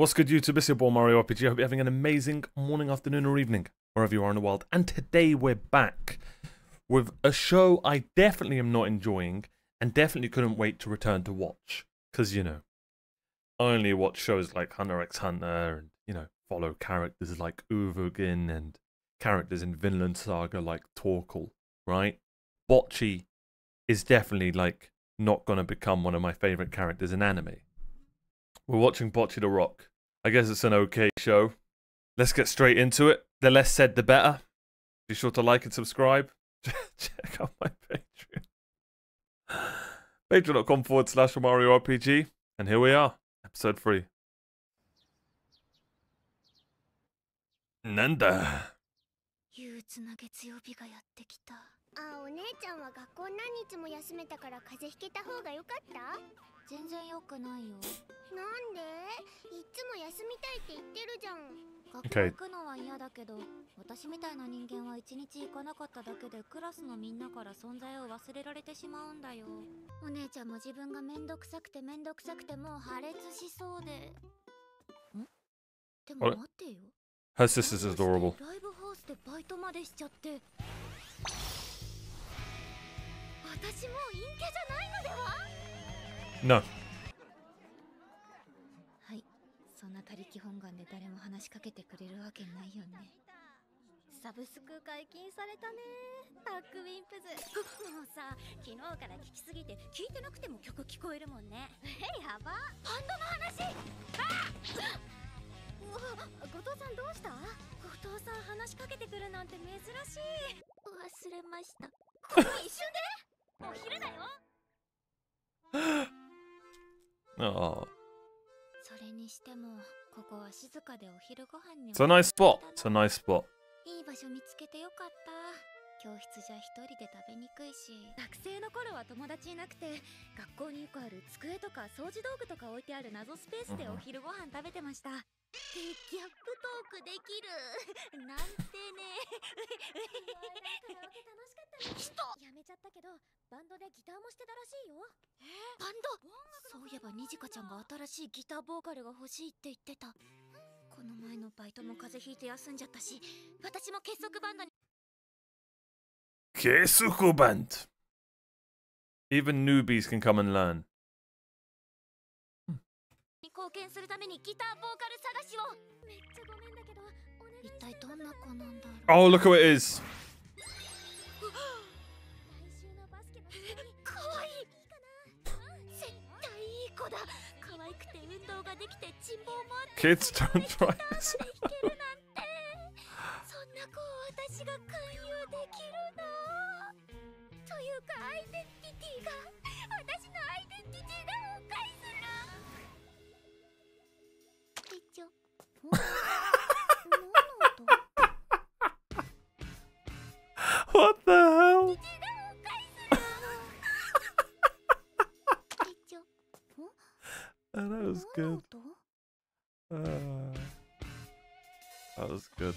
What's good, YouTube? It's your boy Omario RPG. I hope you're having an amazing morning, afternoon, or evening, wherever you are in the world. And today we're back with a show I definitely am not enjoying and definitely couldn't wait to return to watch. Because, you know, I only watch shows like Hunter x Hunter and, you know, follow characters like Uvogin and characters in Vinland Saga like Thorkell, right? Bocchi is definitely like not going to become one of my favorite characters in anime. We're watching Bocchi the Rock. I guess it's an okay show. Let's get straight into it. The less said, the better. Be sure to like and subscribe. Check out my Patreon. Patreon.com forward slash Omario RPG. And here we are, episode three. Nanda. 憂鬱な月曜日がやってきたあお姉ちゃんは学校何日も休めたから風邪ひけた方が良かった全然良くないよなん学校.行くのは嫌だけど私みたいな人間は一日行かなかっただけでクラスのみんなから存在を忘れられてしまうんだよ。お姉ちゃんも自分がめんどくさくてめんどくさくてもう破裂しそうで。ん？でも待ってよ。Her sister's adorable. ライブハウスでバイトまでしちゃって。私もう陰キャじゃないのでは？No. はいそんな他力本願で誰も話しかけてくれるわけないよね。サブスク解禁されたね。タックウィンプズ。もうさ昨日から聞きすぎて聞いてなくても曲聞こえるもんね。えやば。バンドの話。あうわ後藤さんどうした？後藤さん話しかけてくるなんて珍しい。忘れました。この一瞬で？お昼だよ。Oh. そ It's a nice spot. It's a nice spot. いい場所見つけてよかった 教室じゃ一人で食べにくいし。学生の頃は友達いなくて学校によくある机とか掃除道具とか置いてある謎スペースでお昼ご飯食べてました。でギャップトークできる。なんてね。人。やめちゃったけどバンドでギターもしてたらしいよ。バンド？そういえばニジカちゃんが新しいギターボーカルが欲しいって言ってた。この前のバイトも風邪ひいて休んじゃったし私も結束バンドに Que succulent. Even newbies can come and learn. Hmm. Oh, look who it is. Kids don't try this. というかアイデンティティが私のアイデンティティが崩壊する一応何の音 What the hell? 一応 Oh, that was 何の good. 音 Uh, that was good.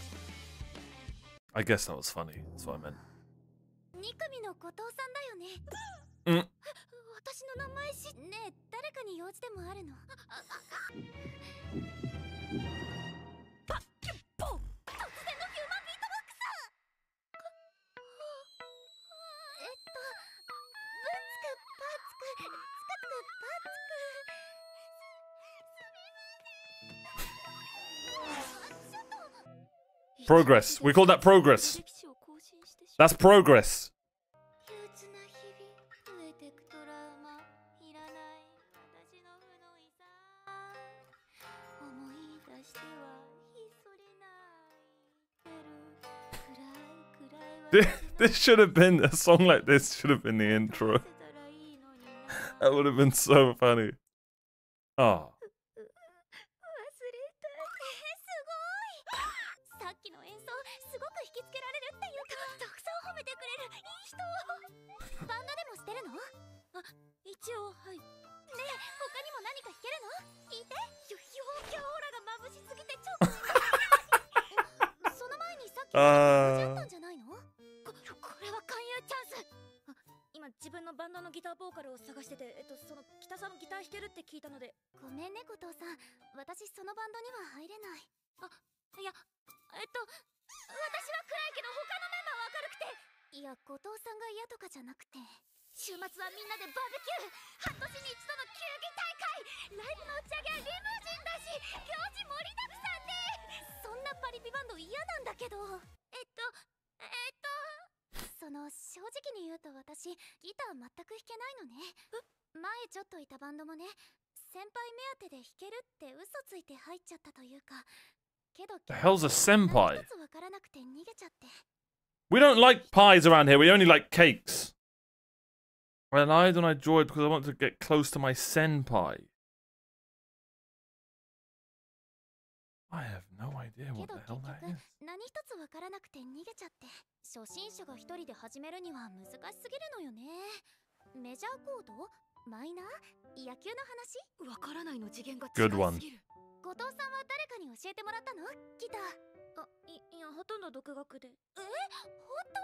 I guess that was funny. That's what I meant. ーツクちょっと Progress. We call that progress. 歴史を更新してしまう That's progress. this should have been a song like this should have been the intro. that would have been so funny. Oh. 一応はいねえ他にも何か弾けるの聞いてよ陽キャオーラが眩しすぎてちょっとその前にさっきターボーカルを探しててえっとその北さんギター弾けるって聞いたので。ごめんね後藤さん。私そのバンドには入れない。あいやえっと私は暗いけど他のメンバーは明るくて。いや後藤さんが嫌とかじゃなくて。週末はみんなでバーベキュー。半年に一度の球技大会。ライブの打ち上げはリムジンだし行事盛りだくさんで。そんなパリピバンド嫌なんだけど。えっとえっとその正直に言うと私ギター全く弾けないのね前ちょっといたバンドもね先輩目当てで弾けるって嘘ついて入っちゃったというかけど The hell's a 何 senpai? 一つわからなくて逃げちゃって We don't like pies around here. We only like cakes. I lied when I joyed because I want to get close to my senpai. I have no idea け what ど the 結 hell 局 that is. 何一つわからなくて逃げちゃって。初心者が一人で始めるには難しすぎるのよね。メジャーコード？マイナー？野球の話？わからないの次元が Good one. 後藤さんは誰かに教えてもらったの？ギターあいいやほとんど独学で。え？本当？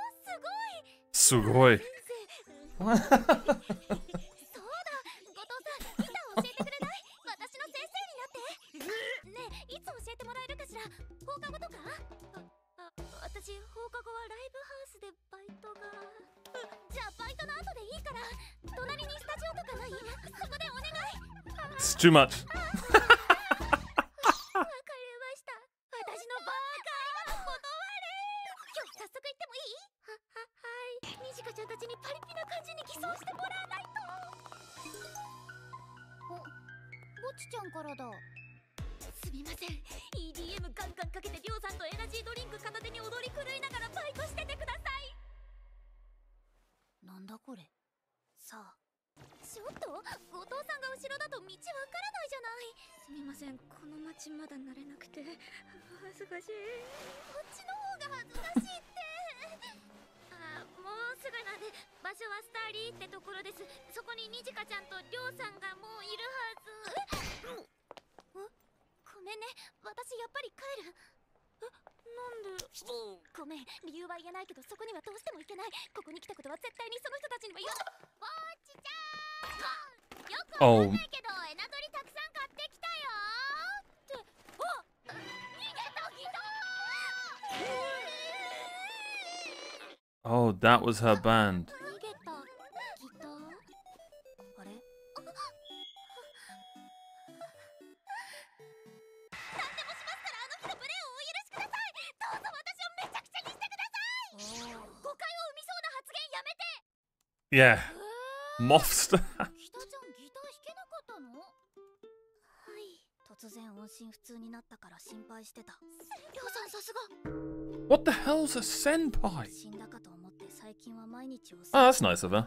すごい！Sugoi. そうだ。後藤さんギター教えてくれない？私の先生になって。ねえいつ教えてもらえるかしら？放課後とか？ああ私放課後はライブハウスでバイトが。じゃあバイトの後でいいから。隣にスタジオとかない？そこでお願い。It's too much. すみません。この街まだ慣れなくて。恥ずかしい。こっちの方が恥ずかしいって。あもうすぐなんで。場所はスターリーってところです。そこににじかちゃんとりょうさんがもういるはず。えごめんね。私やっぱり帰る。えなんで？ごめん。理由は言えないけどそこにはどうしても行けない。ここに来たことは絶対にその人たちには言わないけどエナドリたくさん Oh. Oh, that was her band. Oh. Yeah. Mobster. what the hell's a senpai? 死んだかと思って最近は毎日を Oh, that's nice of her.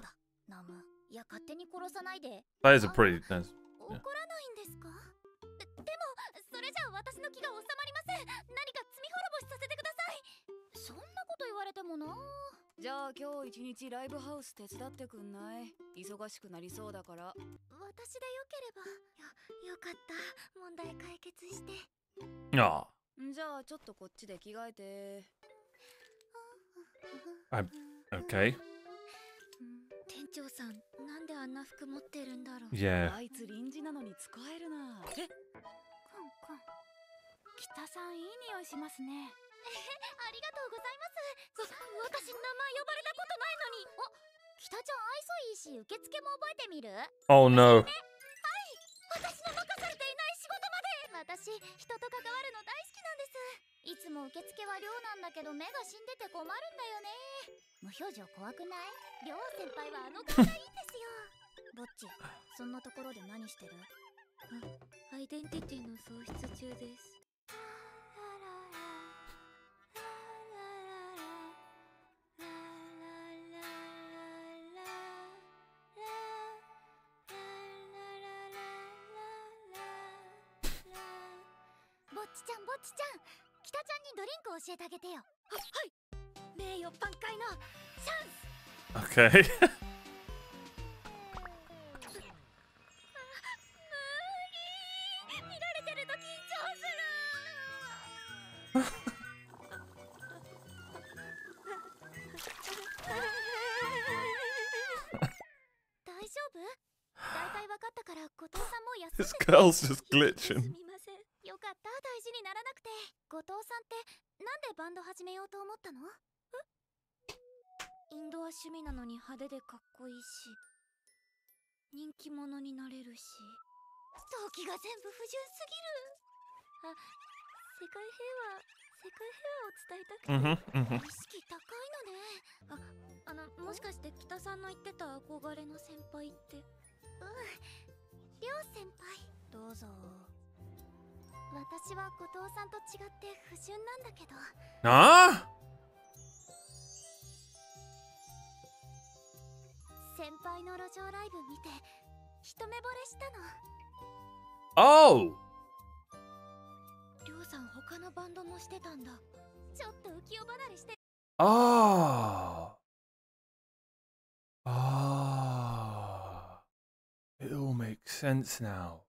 ナムいや勝手に殺さないで。That is a pretty. That's, 怒らないんですか？ででもそれじゃあ私の気が収まりません。何か罪滅ぼしさせてください。そんなこと言われてもな。じゃあ今日一日ライブハウス手伝ってくんない？忙しくなりそうだから。私でよければ。よよかった。問題解決して。Ah, んじゃあちょっとこっちで着替えて okay. 店長さんなんであんな服持ってるんだろう Yeah. あいつ臨時なのに使えるなえコンコン北さんいい匂いしますねありがとうございますわ私名前呼ばれたことないのにお北ちゃん愛想いいし受付も覚えてみる Oh no. 私人と関わるの大好きなんです。いつも受付は寮なんだけど目が死んでて困るんだよね。無表情怖くない？寮先輩はあの顔がいいんですよ。ぼっち？そんなところで何してる？アイデンティティの喪失中ですげてよはい名誉挽回のチャンス Okay. 無理見られてると緊張する 大体分かったから後藤さんも休んで This て girl's just す glitching. 部不純すぎる。あ世界平和世界平和を伝えたくて。Mm-hmm. Mm-hmm. 意識高いのね。ああのもしかして北さんの言ってた憧れの先輩って。うん。りょう先輩。どうぞ。私は後藤さんと違って不純なんだけど。Ah? 先輩の路上ライブ見て一目惚れしたの Oh! りょうさん他のバンドもしてたんだちょっと浮世離れして Ah. Ah. It all makes sense now.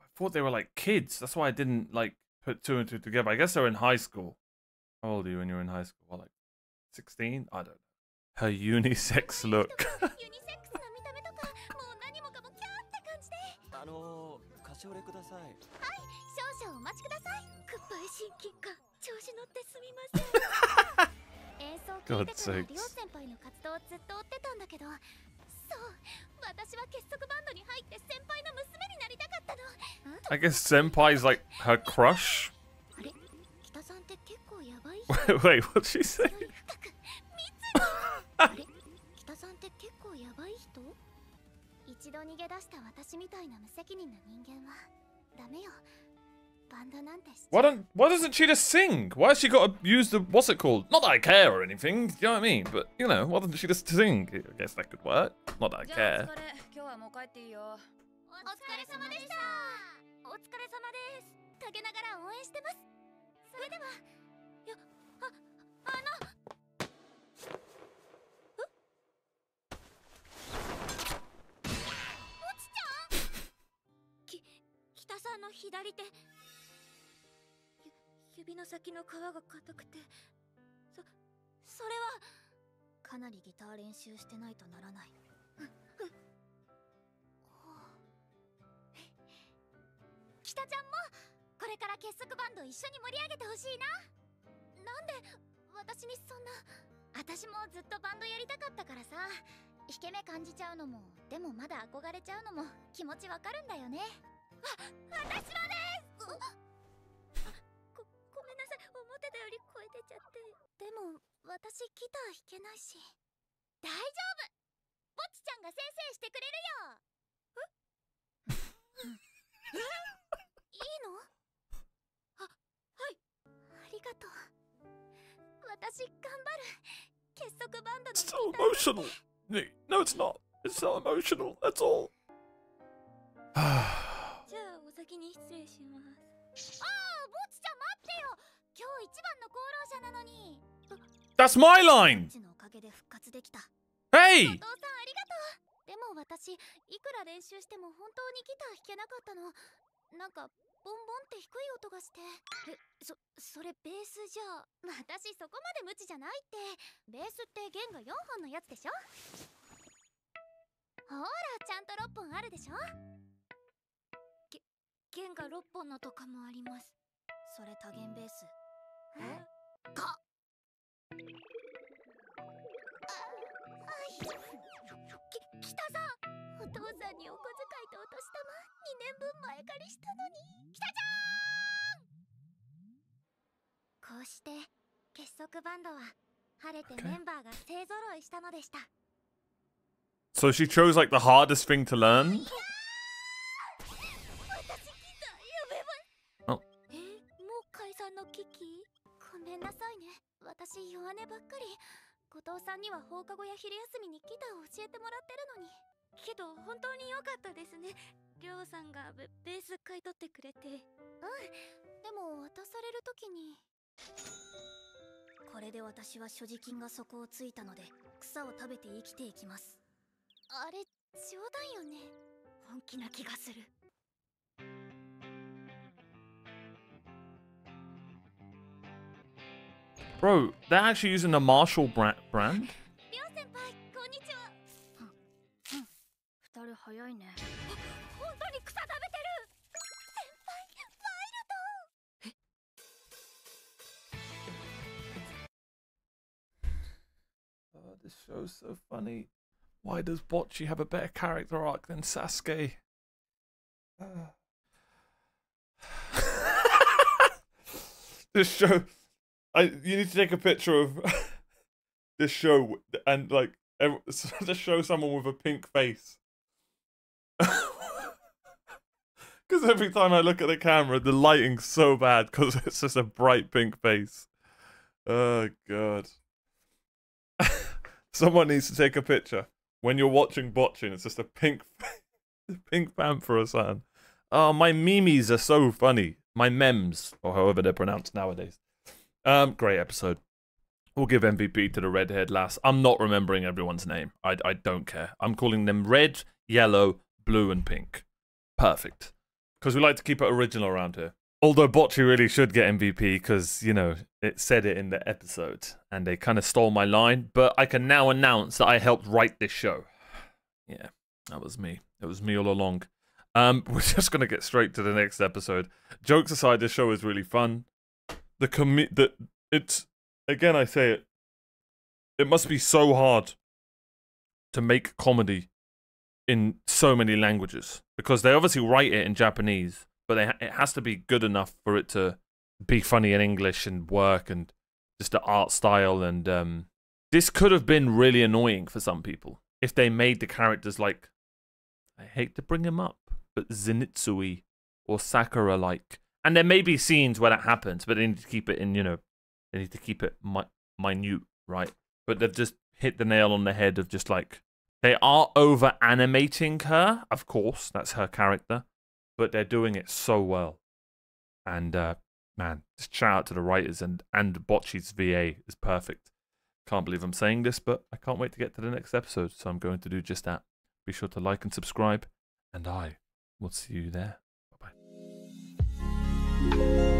I thought they were like kids. That's why I didn't like put two and two together. I guess they're in high school. How old are you when you're in high school? What, like 16? I don't know. Her unisex look. のー、カシオレください少々お待ちくださいグッバイ親近感調子乗ってすみません演奏聞いてから God's sakes りょう先輩の活動をずっと追ってたんだけどそう私は結束バンドに入って先輩の娘になりたかったの I guess Senpai's like her crush. あれ北さんって結構やばい Wait, wait, what'd she say? した私みたいな無責任な人間はダメよバンドなんてしちゃ Why don't why doesn't she just sing? Why has she got to use the what's it called? Not that I care or anything, you know what I mean? But you know, why doesn't she just sing? I guess that could work. Not that I じゃあ care. の左手。ゆ指の先の皮が硬くて。そそれは。かなりギター練習してないとならない。北ちゃんもこれから結束バンド一緒に盛り上げてほしいな。なんで私にそんな。私もずっとバンドやりたかったからさ。引け目感じちゃうのもでもまだ憧れちゃうのも気持ちわかるんだよね。わ私もですごごめんなさい思ってたより声出ちゃってでも私ギター弾けないし大丈夫ぼっちちゃんが先生してくれるよえいいのあはいありがとう私頑張る結束バンドの It's so emotional. No, No, it's not. It's so emotional. That's all. That's my line. ちのおかげで復活できた Hey. お父さんありがとうでも私いくら練習しても本当にギター弾けなかったの。なんかボンボンって低い音がしてえそそれベースじゃ私 そこまで無知じゃないってベースって弦が4本のやつでしょ？ほらちゃんと6本あるでしょ？げ弦が6本のとかもあります。それ多弦ベース。え？かき北さんお父さんにお小遣いとお年玉2年分前借りしたのに。北ちゃん。こうして結束バンドは晴れて.メンバーが勢ぞろいしたのでした。So she chose like the hardest thing to learn? 私ギターやべばあえ？もう解散の危機？ごめんなさいね。私弱音ばっかり。後藤さんには放課後や昼休みにギターを教えてもらってるのに。けど本当に良かったですね。りょうさんがベベース買い取ってくれて。うん。でも渡される時に。これで私は所持金が底をついたので草を食べて生きていきます。あれ冗談よね。本気な気がする Bro, they're actually using the Marshall brand? brand? This show's so funny. Why does Bocchi have a better character arc than Sasuke? Uh. this show I you need to take a picture of this show and like ev- just show someone with a pink face. Because every time I look at the camera, the lighting's so bad because it's just a bright pink face. Oh god. Someone needs to take a picture when you're watching Bocchi. It's just a pink, pink panther or something. Oh, my memes are so funny. My memes, or however they're pronounced nowadays. Um, great episode. We'll give MVP to the redhead lass. I'm not remembering everyone's name. I I don't care. I'm calling them red, yellow, blue, and pink. Perfect. Because we like to keep it original around here. Although Bocchi really should get MVP because, you know, it said it in the episode and they kind of stole my line. But I can now announce that I helped write this show. Yeah, that was me. It was me all along. Um, we're just going to get straight to the next episode. Jokes aside, this show is really fun. The commi- the, it's, again, I say it, it must be so hard to make comedy in so many languages because they obviously write it in Japanese but they, it has to be good enough for it to be funny in English and work and just the art style and um, this could have been really annoying for some people if they made the characters like I hate to bring him up, but Zenitsu or Sakura like. And there may be scenes where that happens, but they need to keep it in, you know, they need to keep it mi- minute, right? But they've just hit the nail on the head of just like they are over animating her, of course, that's her character but they're doing it so well. And uh, man, just shout out to the writers and and Bocchi's VA is perfect. Can't believe I'm saying this, but I can't wait to get to the next episode, so I'm going to do just that. Be sure to like and subscribe, and I will see you there. Bye.